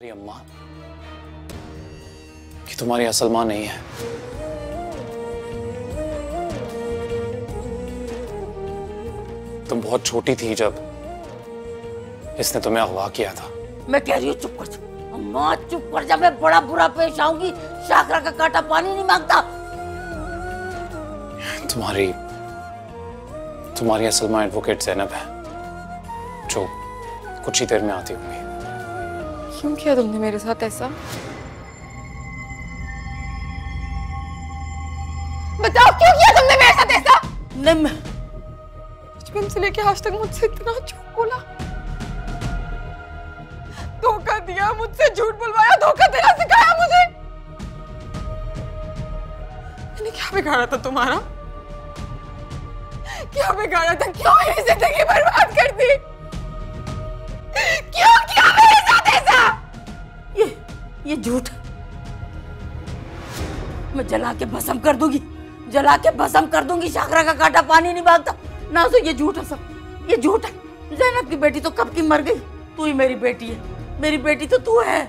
میری اماں کہ تمہاری اصل ماں نہیں ہے۔ تم بہت چھوٹی تھی جب اس نے تمہیں اغوا کیا تھا۔ میں کہہ رہی ہوں چپ کر چپ اماں چپ کر جا میں بڑا برا پیش آؤں گی۔ شاکرا کا کاٹا پانی نہیں مانگتا۔ تمہاری تمہاری اصل ماں ایڈوکیٹ زینب ہے جو کچھ ہی دیر میں آتی ہوں گی کیوں کیا تم نے میرے ساتھ ایسا بتاؤ کیوں کیا تم نے میرے ساتھ ایسا میں بچپن سے لے کے آج تک مجھ سے اتنا جھوٹ بولا دھوکہ دیا مجھ سے جھوٹ بلوایا دھوکہ دینا سکھایا مجھے میں نے کیا بگاڑا تھا تمہارا کیا بگاڑا تھا کیوں میری زندگی یہ جھوٹ میں جلا کے بھسم کر دوں گی۔ جلا کے بھسم کر دوں گی شاکرا کا کاٹا پانی نہیں بھاگتا۔ نہ تو یہ جھوٹ ہے سب۔ یہ جھوٹ ہے۔ زینب کی بیٹی تو کب کی مر گئی؟ تو ہی میری بیٹی ہے۔ میری بیٹی تو تو ہے۔